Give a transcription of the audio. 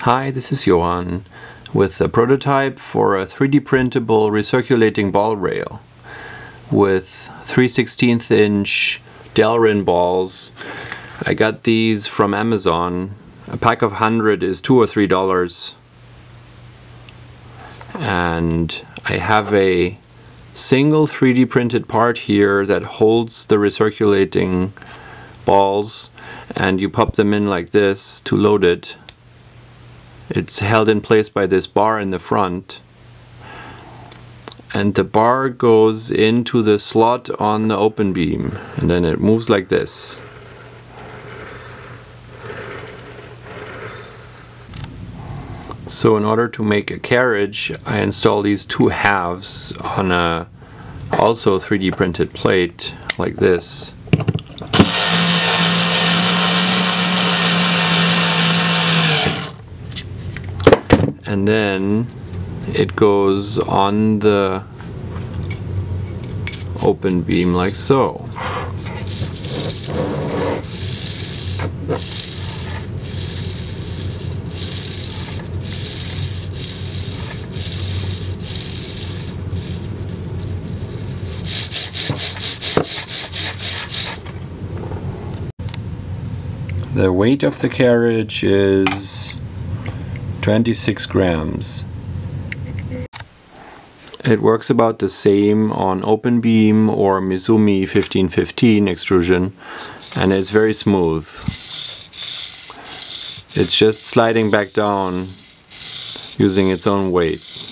Hi, this is Johann with a prototype for a 3D printable recirculating ball rail with 3 16 inch Delrin balls. I got these from Amazon. A pack of 100 is 2 or 3 dollars. And I have a single 3D printed part here that holds the recirculating balls and you pop them in like this to load it it's held in place by this bar in the front. And the bar goes into the slot on the OpenBeam. And then it moves like this. So in order to make a carriage, I install these two halves on a also 3D printed plate like this. And then it goes on the OpenBeam like so. The weight of the carriage is 26 grams. It works about the same on OpenBeam or Misumi 1515 extrusion and it's very smooth. It's just sliding back down using its own weight.